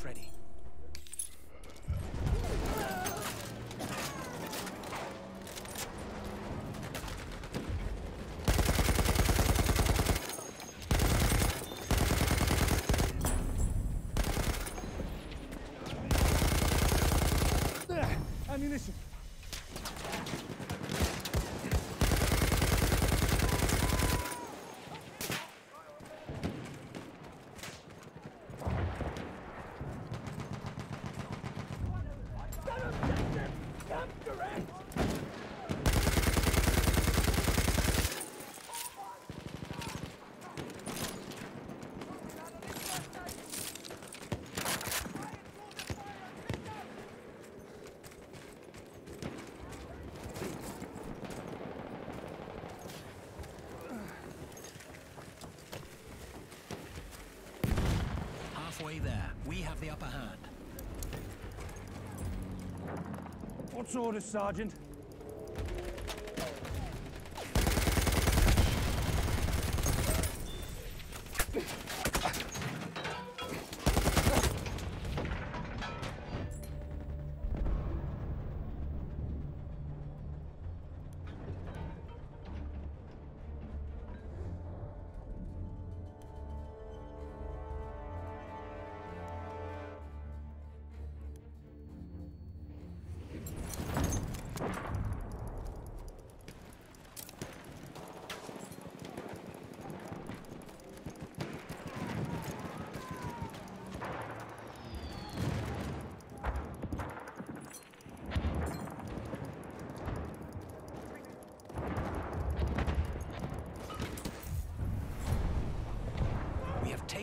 Freddy. There, we have the upper hand. What's orders, Sergeant?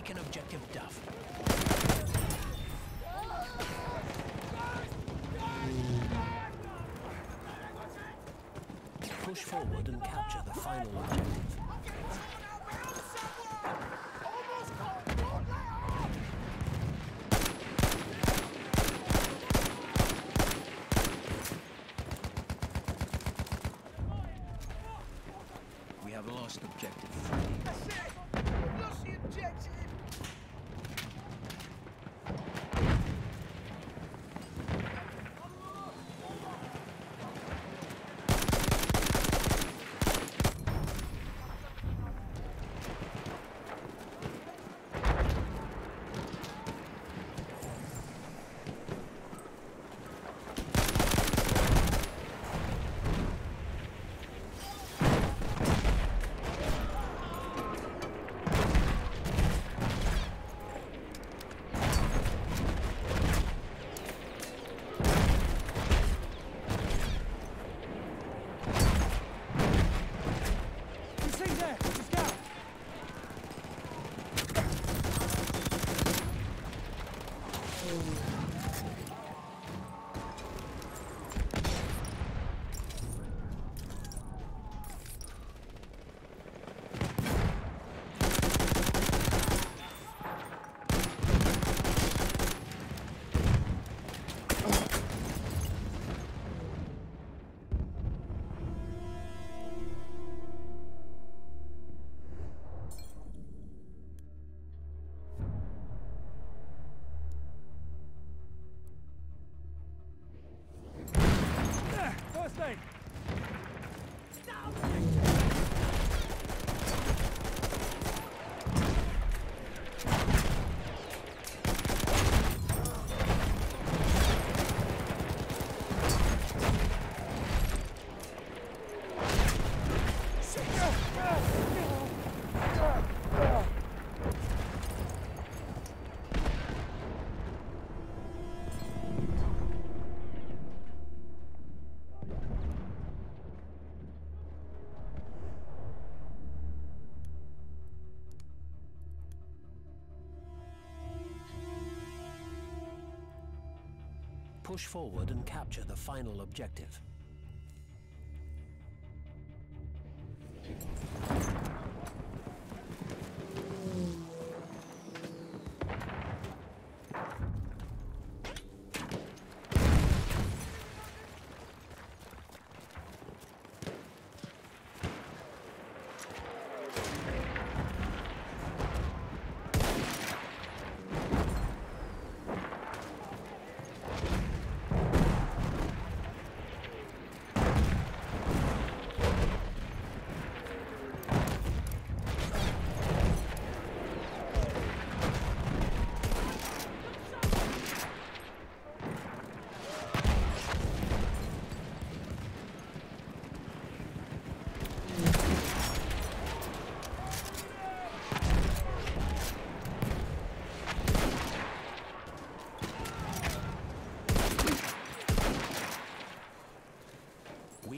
Taken objective Duff. Push forward and capture the final objective. We have lost objective Freddy. That's it! First Push forward and capture the final objective.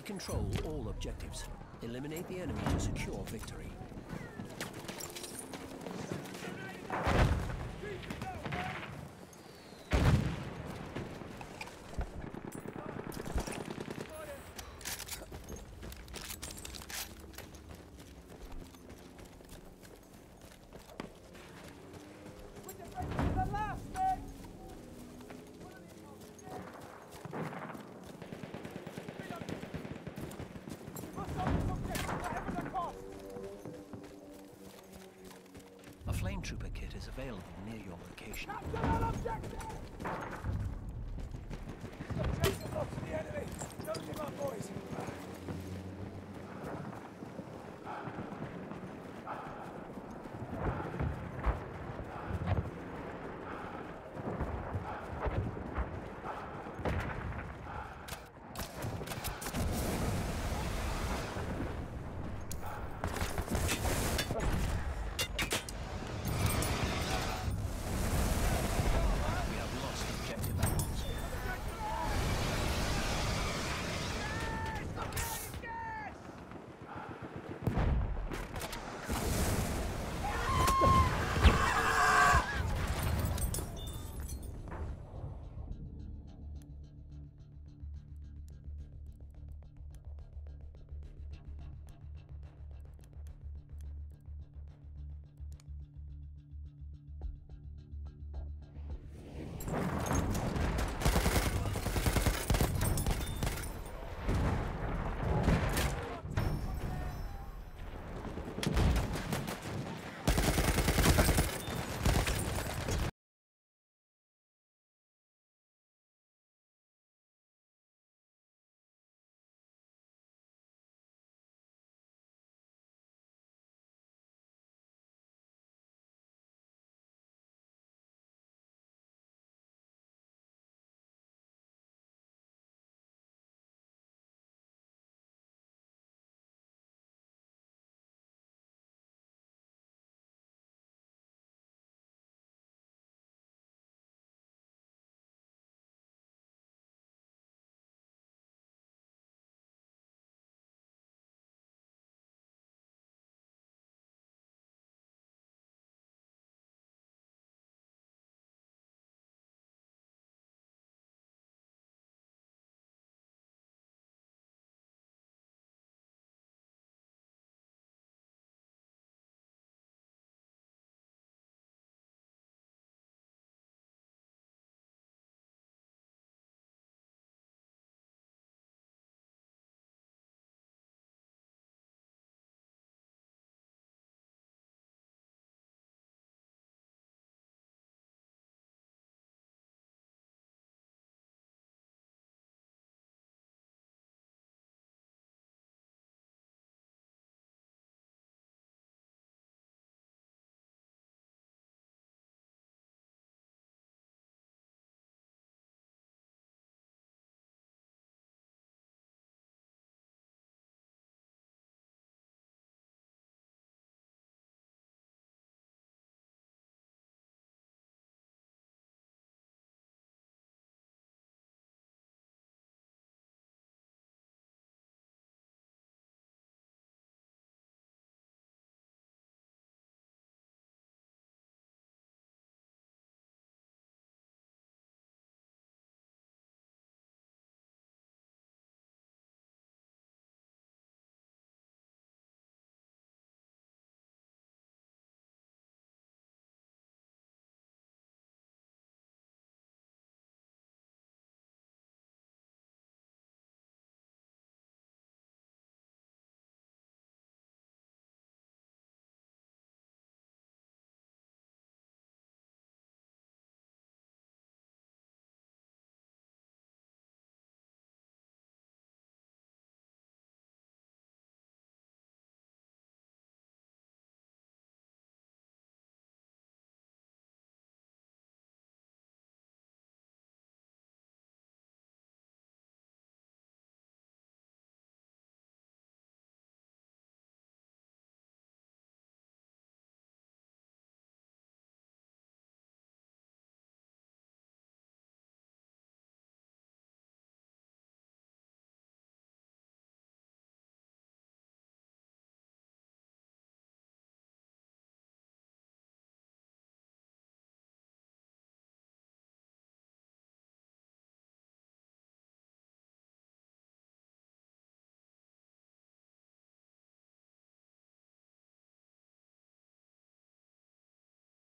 Control all objectives. Eliminate the enemy to secure victory. Is available near your location.